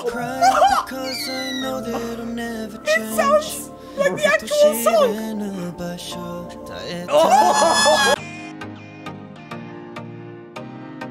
Cry because I know that it'll never change. sounds like the actual song.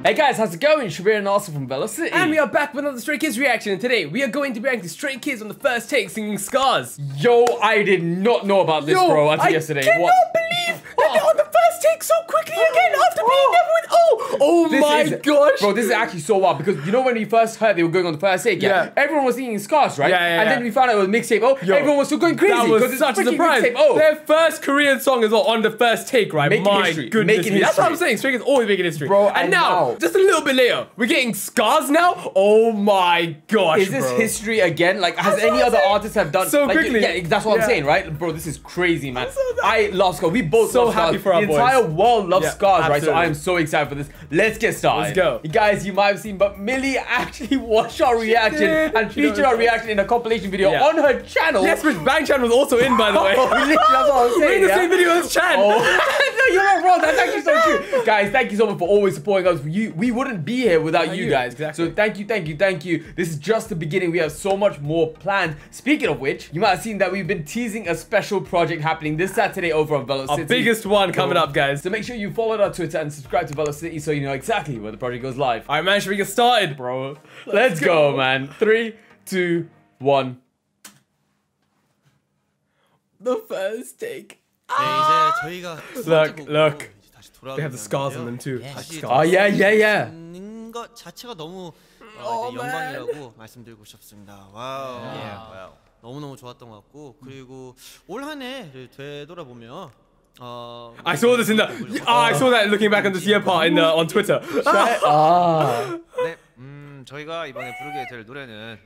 Hey guys, how's it going? Shabir and Arthur from Velo City. And we are back with another Stray Kids reaction, and today we are going to be reacting to Stray Kids on the first take singing Scars. Yo, I did not know about this, Yo, bro, until I yesterday. cannot What? believe that they're on the first take so quickly again after being never with. Oh, oh This my is- gosh. Bro, this is actually so wild because you know when we first heard they were going on the first take, yeah, Yeah. everyone was singing Scars, right? Yeah, yeah, And then we found out it was mixtape. Oh, Yo, everyone was still going crazy. That 'cause was it's such a surprise. Oh, Their first Korean song is on the first take, right? Making My history. goodness Making me. That's what I'm saying. Stray Kids always making history. Bro, and, and now, now- just a little bit later, we're getting Scars now. Oh my gosh, is this bro. history again? Like, has That's any other saying. artists have done So like, quickly. Yeah, that's what Yeah. I'm saying, right? Bro, this is crazy, man. so. I love Scars. We both So love happy Scars. for our the boys. entire world loves Yeah, Scars, right? So. I am so excited for this. Let's get started. Let's go. guys. You might have seen, but Millie actually watched our reaction did. and featured our reaction in a compilation video Yeah. on her channel. Yes, which Bang Chan was also in, by the way. Oh, literally, that's what I'm We're saying. in the yeah? same video as Chan. Oh. no, you're not wrong. That's actually so true. Guys, thank you so much for always supporting us. You, we wouldn't be here without Without you you, guys. exactly. So thank you, thank you, thank you. This is just the beginning. We have so much more planned. Speaking of which, you might have seen that we've been teasing a special project happening this Saturday over on Velo City. Our biggest one coming up, guys. So make sure you follow our Twitter and subscribe to Velo City so you know exactly when the project goes live. All right, man, should we get started? Bro, let's, go. go. man. Three, two, one. The first take. 네, 이제 저희가 Look, look. They have the scars on them too. Oh yeah, yeah, yeah. 것 자체가 너무 어, Oh, 영광이라고 말씀드리고 싶습니다. 와우. 너무 너무 좋았던 것 같고 그리고 올 한해 되돌아보면 어, I saw this in the. Ah, I saw that looking back on this year part in the, on Twitter. Ah. 네, 음 저희가 이번에 부르게 될 노래는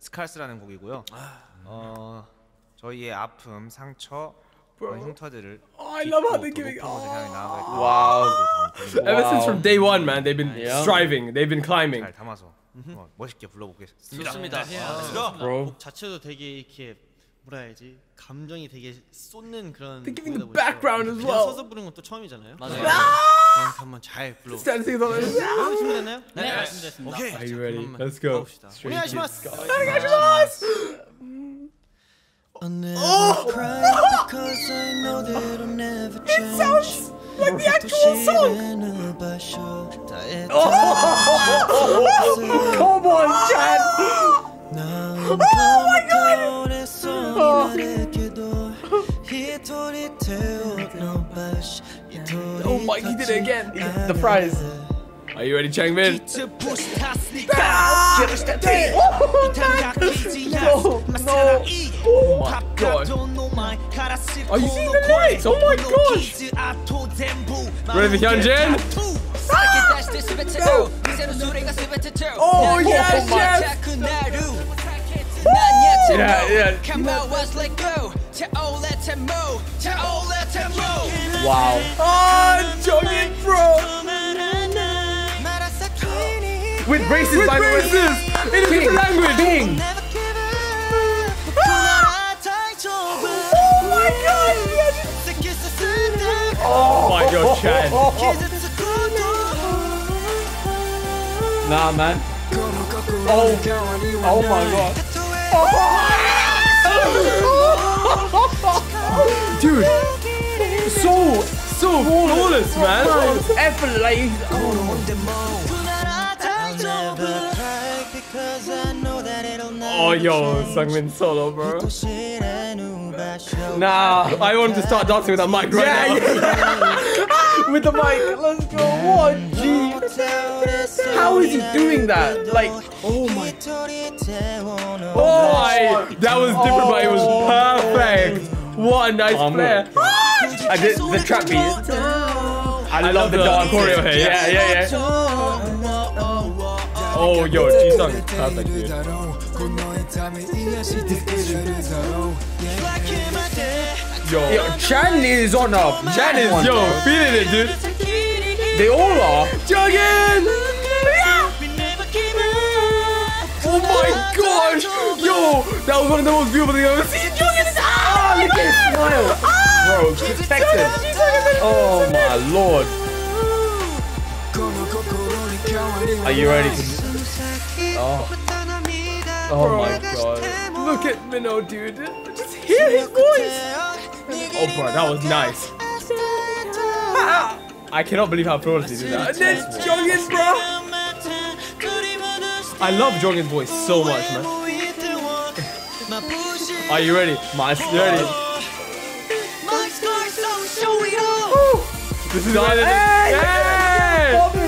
스칼스라는 곡이고요. 어 저희의 아픔, 상처, 어, 흉터들을 Oh, I love how they're 딛고 giving. 더 높은 곳을 향해 Oh. 나아갈 Wow. Ever since Wow. from day one, man, they've been Yeah. striving. They've been climbing. 잘 담아서 어, 멋있게 불러보겠습니다. 좋습니다. 아, bro. 곡 자체도 되게 이렇게 뭐라 해야지 감정이 되게 쏟는 그런 They're giving the 곡이다 보니까 background as 그냥 well. 서서 부르는 것도 처음이잖아요. 맞아요. 그냥 한번 잘 불러. Stand singing on this. 여러분 준비됐나요? 네. 준비됐습니다. 오케이. Are you ready? 한번 Let's go. 가봅시다. Stray 오네가시마스. I'll never oh! cry because I know that it'll never change. sounds like the actual song. Oh, Come on, Chad. oh my god! Oh, oh my, he did it again. The prize. Are you ready, Changbin? Oh my God. Are you seeing the lyrics? Oh my gosh. Ready for Hyunjin? Oh yes, yes. Yeah, yeah. Wow. Ah, Jeongin, With braces, With by the way. In a Bing, different language. Bing. Oh my god, oh. Chad. Nah, man. Oh, oh, oh my god. Dude. So, so flawless, man. Effort, like, Oh, yo, Seungmin solo, bro. nah. I wanted to start dancing with that mic right Yeah, now. yeah. With the mic. Let's go. What? G. How is he doing that? Like, oh my. Oh, I, that was different, but it was perfect. What a nice Oh, player. Ah, I did the trap beat. I, love the dance choreo here. Yeah, yeah, yeah. Oh, yo, Jisung is perfect, dude. Yo, Yo, Chan is on a Chan is, yo, feeling it, dude. They all are. Jeongin! Oh my gosh! Yo, that was one of the most beautiful things I've ever seen. Jeongin is ah, Look at his smile. Bro, protected. Oh my lord. Are you ready to? Oh. Oh my god. Look at Minnow, dude. Just hear his voice. Oh, bro, that was nice. I cannot believe how flawlessly he did that. And then Jeongin, bro. I love Jeongin's voice so much, man. Are you ready? My You ready? This is Hey! Hey!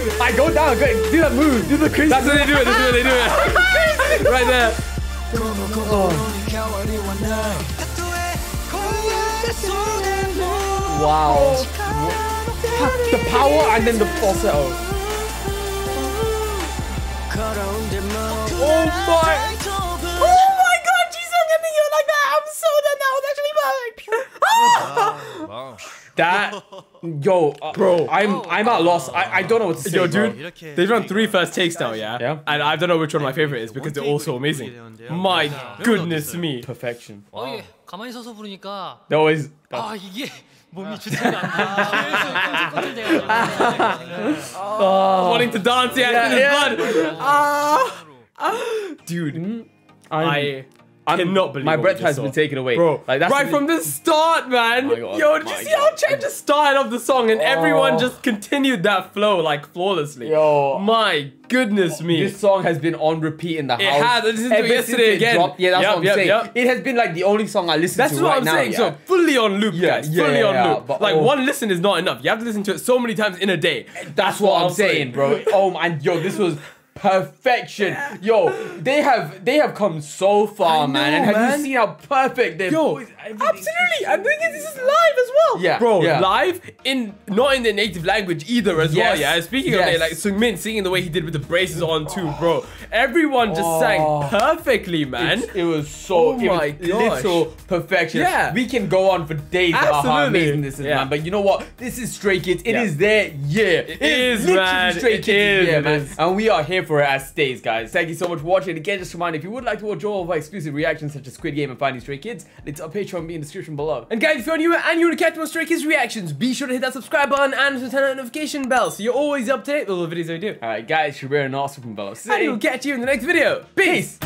Bobbing, bro. I go down, go, do that move, do the crazy. That's what they do it. That's what they do it. right there. Oh. Wow. The power and then the falsetto. Oh my. Oh my god, Jisung ending it like that. I'm so done. That was actually mine. Wow. That, yo, uh, Bro. I'm I'm at loss. I, I don't know what to say, Yo, bro. dude, they've run three first takes now, yeah? Yeah. And I don't know which one my favorite is because they're all so amazing. My goodness me. Perfection. 어, 이게 가만히 서서 부르니까 They always. 아 이게 몸이 좋지가 않다. 계속 끈적끈적대요. Wanting to dance, yeah, Yeah, in his yeah. blood. Ah. Dude, I cannot believe my breath has saw. been taken away. Bro, like that's right from the start, man. Oh my God, Yo, did you my see how God. Chan just started off the song and everyone Oh. just continued that flow like flawlessly? Yo. my goodness me. This song has been on repeat in the house. It has. I listened to it ever yesterday again. dropped. Yeah, that's Yep, what I'm yep, saying. yep. It has been like the only song I listen to. That's to what right I'm now. saying. yeah. So fully on loop, Yeah, guys. yeah, fully yeah, on loop. but like oh. one listen is not enough. You have to listen to it so many times in a day. That's what I'm saying, bro. Oh man, yo, this was perfection. Yo, they have they have come so far, I man. And have man. you seen how perfect they've Yo, absolutely. I'm doing it. This is live as well. Yeah, bro. yeah. Live in not in the native language either as well. Yeah. Speaking yes. of it, like Seungmin singing the way he did with the braces on too, bro. Everyone just Oh. sang perfectly, man. It's- It was so Oh it my was gosh. literal perfection. Yeah. we can go on for days about how amazing this is, Yeah. man. But you know what? This is Stray Kids. It Yeah. is their year. It is, literally man. Stray It Kids' is, year, man. And we are here for it as stays, guys. Thank you so much for watching. Again, just a reminder, if you would like to watch all of our exclusive reactions such as Squid Game and Finding Stray Kids, it's our Patreon be in the description below. And guys, if you're new and you want to catch more Stray Kids reactions, be sure to hit that subscribe button and turn on that notification bell so you're always up to date with all the videos I do. Alright, guys, Shabir and Austin from below. And we'll catch you in the next video. Peace.